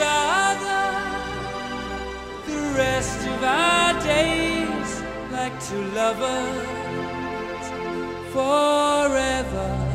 other the rest of our days like two lovers forever.